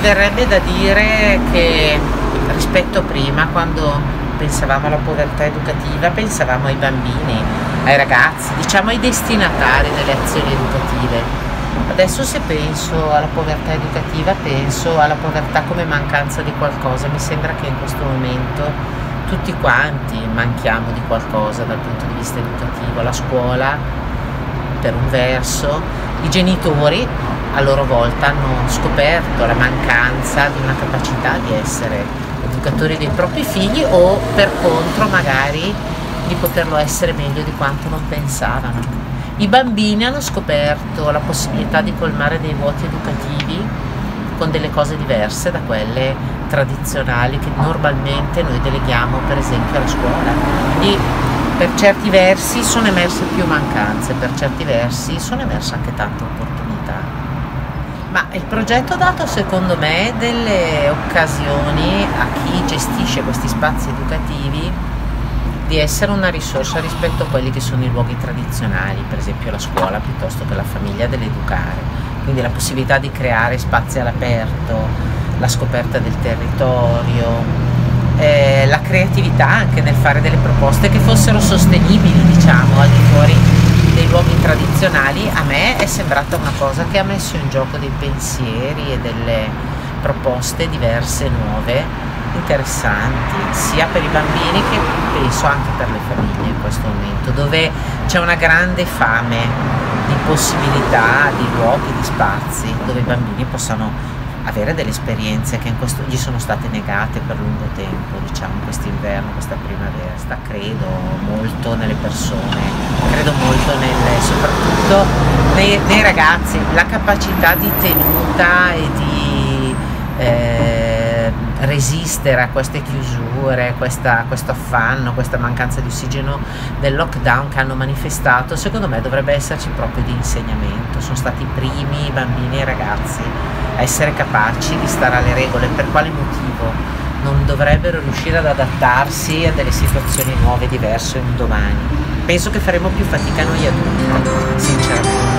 verrebbe da dire che rispetto a prima, quando pensavamo alla povertà educativa, pensavamo ai bambini, ai ragazzi, diciamo ai destinatari delle azioni educative. Adesso se penso alla povertà educativa, penso alla povertà come mancanza di qualcosa. Mi sembra che in questo momento tutti quanti manchiamo di qualcosa dal punto di vista educativo. La scuola, per un verso, i genitori a loro volta hanno scoperto la mancanza di una capacità di essere educatori dei propri figli o per contro magari di poterlo essere meglio di quanto non pensavano. I bambini hanno scoperto la possibilità di colmare dei vuoti educativi con delle cose diverse da quelle tradizionali che normalmente noi deleghiamo per esempio alla scuola. Quindi per certi versi sono emerse più mancanze, per certi versi sono emerse anche tante opportunità. Ma il progetto ha dato secondo me delle occasioni a chi gestisce questi spazi educativi di essere una risorsa rispetto a quelli che sono i luoghi tradizionali, per esempio la scuola piuttosto che la famiglia dell'educare. Quindi la possibilità di creare spazi all'aperto, la scoperta del territorio, eh, la creatività anche nel fare delle proposte che fossero sostenibili, diciamo, al di tradizionali a me è sembrata una cosa che ha messo in gioco dei pensieri e delle proposte diverse, nuove, interessanti, sia per i bambini che penso anche per le famiglie in questo momento, dove c'è una grande fame di possibilità, di luoghi, di spazi, dove i bambini possano avere delle esperienze che questo, gli sono state negate per lungo tempo, diciamo, quest'inverno, questa primavera. Sta, credo molto nelle persone, credo molto nel, soprattutto nei, nei, ragazzi, la capacità di tenuta e di eh, resistere a queste chiusure, questa, questo affanno, questa mancanza di ossigeno del lockdown che hanno manifestato, secondo me dovrebbe esserci proprio di insegnamento. Sono stati i primi bambini e i ragazzi a essere capaci di stare alle regole, per quale motivo non dovrebbero riuscire ad adattarsi a delle situazioni nuove, diverse un domani. Penso che faremo più fatica noi adulti, sinceramente.